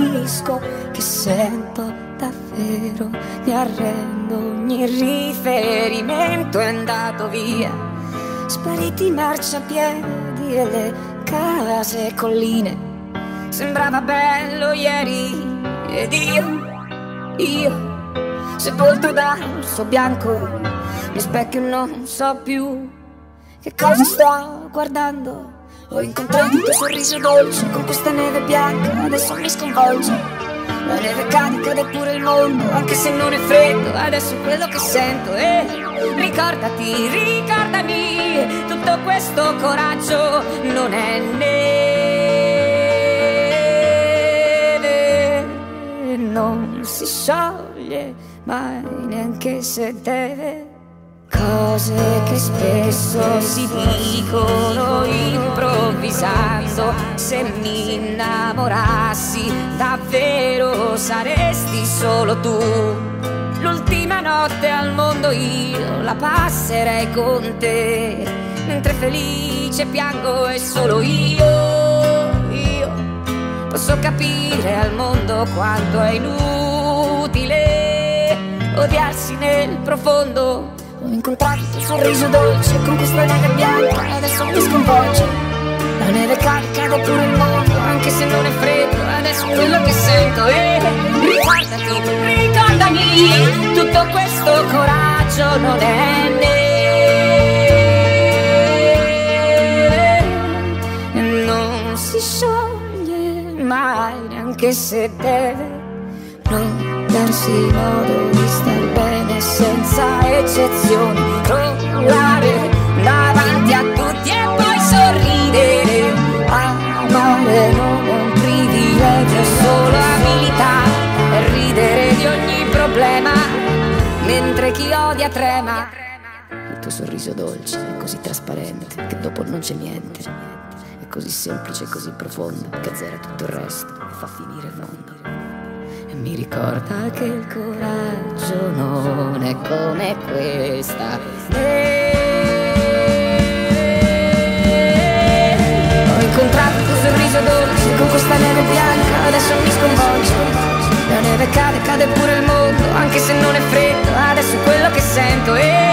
capisco che sento davvero, mi arrendo, ogni riferimento è andato via, spariti marciapiedi e le case e colline, sembrava bello ieri ed io, io, sepolto dal suo bianco, mi specchio non so più che cosa sto guardando. Ho incontrato il tuo sorriso dolce con questa neve bianca, adesso mi sconvolge. La neve cade, cade pure il mondo, anche se non è freddo, adesso è quello che sento. E ricordati, ricordami, tutto questo coraggio non è neve, non si scioglie mai neanche se deve. Cose che spesso si dicono improvvisando. Se mi innamorassi davvero saresti solo tu. L'ultima notte al mondo io la passerei con te. Mentre felice piango e solo io, io. Posso capire al mondo quanto è inutile Odiarsi nel profondo ho incontrato il sorriso dolce con questa neve bianca adesso mi sconvolge. La neve cade, cade pure il mondo anche se non è freddo Adesso è quello che sento e ricordati, ricordami. Tutto questo coraggio non è neve Non si scioglie mai neanche se deve non darsi modo di star bene senza eccezioni, crollare davanti a tutti e poi sorridere. Amare non è un privilegio, è solo abilità, ridere di ogni problema, mentre chi odia trema. Il tuo sorriso dolce è così trasparente che dopo non c'è niente. È così semplice e così profondo che azzera tutto il resto e fa finire il mondo mi ricorda che il coraggio non è come questa. E ho incontrato il tuo sorriso dolce con questa neve bianca, adesso mi sconvolge. La neve cade, cade pure il mondo, anche se non è freddo, adesso è quello che sento. E